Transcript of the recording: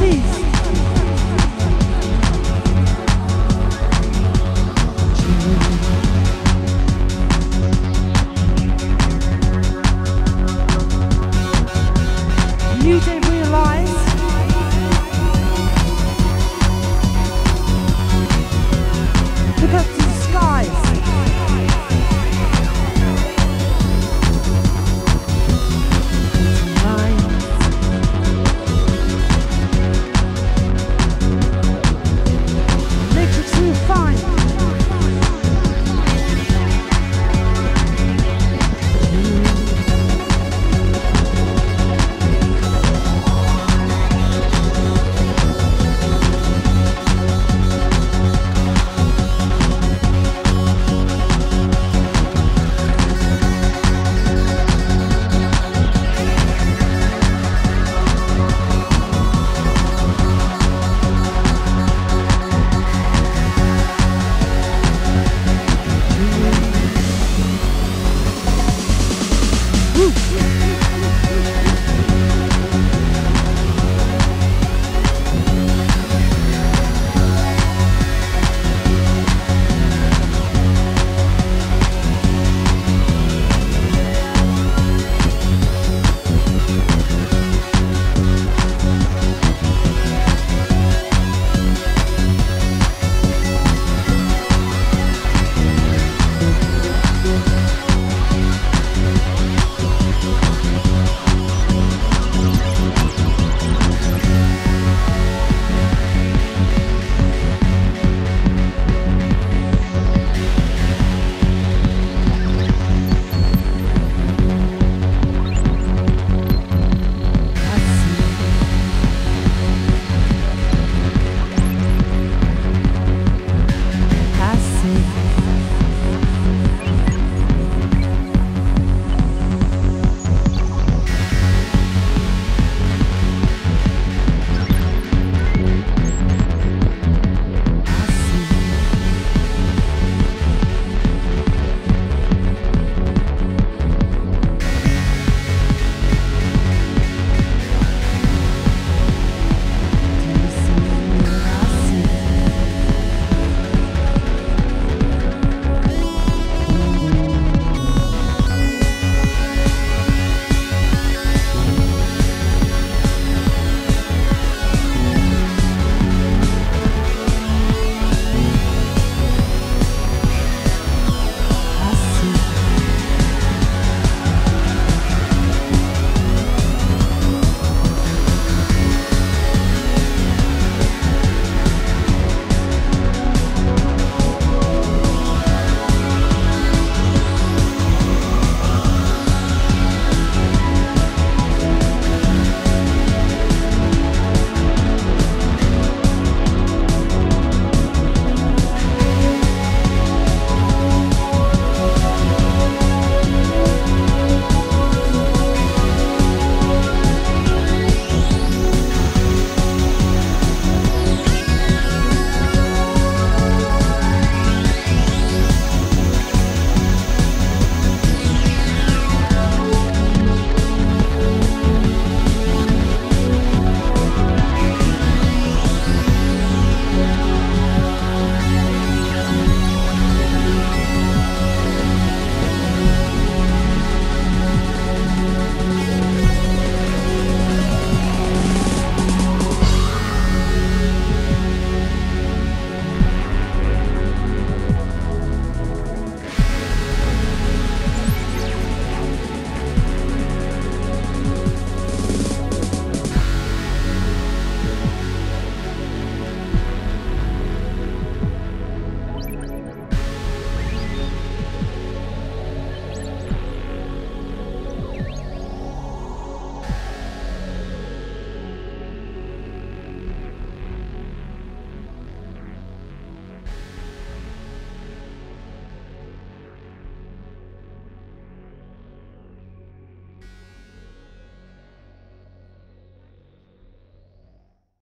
cease.